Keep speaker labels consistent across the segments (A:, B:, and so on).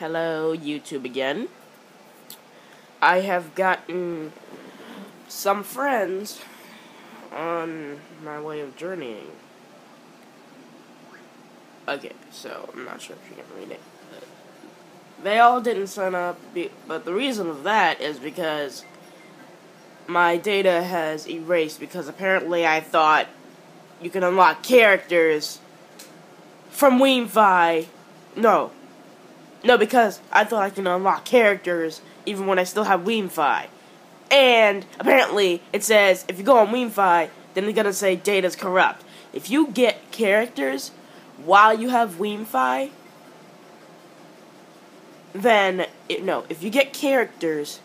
A: Hello, YouTube again. I have gotten some friends on my way of journeying. Okay, so I'm not sure if you can read it. They all didn't sign up, but the reason of that is because my data has erased because apparently I thought you can unlock characters from Wiimmfi. No. No, because I thought I can unlock characters even when I still have Wiimmfi. And apparently it says if you go on Wiimmfi, then it's gonna say data's corrupt. If you get characters while you have Wiimmfi, then it, no, if you get characters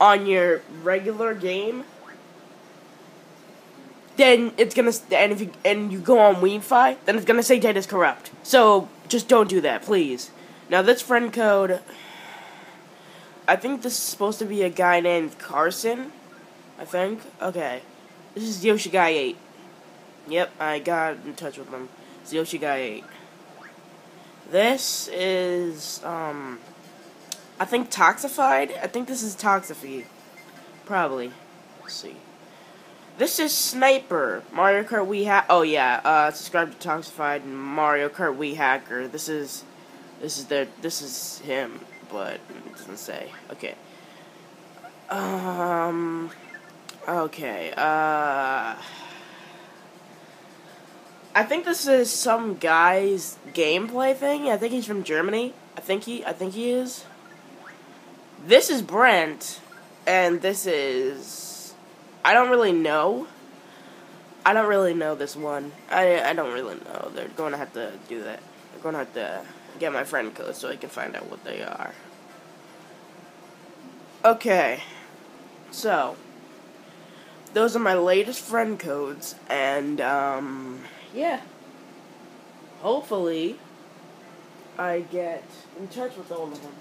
A: on your regular game, then it's gonna and if you and you go on Wiimmfi, then it's gonna say data's corrupt. So just don't do that, please. Now this friend code, I think this is supposed to be a guy named Carson. I think. Okay, this is Yoshi Guy Eight. Yep, I got in touch with him. It's Yoshi Guy Eight. This is um, I think Toxified. I think this is Toxify. Probably. Let's see. This is Sniper, Mario Kart Wii Hack. Oh yeah, uh, subscribe to Toxified Mario Kart Wii Hacker. This is, this is the, this is him, but it doesn't say. Okay. Um. Okay. Uh. I think this is some guy's gameplay thing. I think he's from Germany. I think he. I think he is. This is Brent, and this is I don't really know. I don't really know this one. I I don't really know. They're going to have to do that. Going to have to get my friend code so I can find out what they are. Okay. So, those are my latest friend codes and um yeah. Hopefully I get in touch with all of them.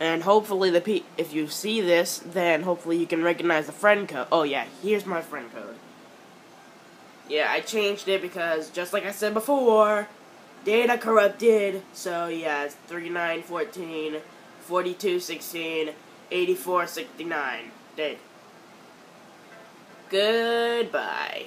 A: And hopefully, the pe if you see this, then hopefully you can recognize the friend code. Oh yeah, here's my friend code. Yeah, I changed it because, just like I said before, data corrupted. So yeah, it's 3914, 4216, 8469. Date. Goodbye.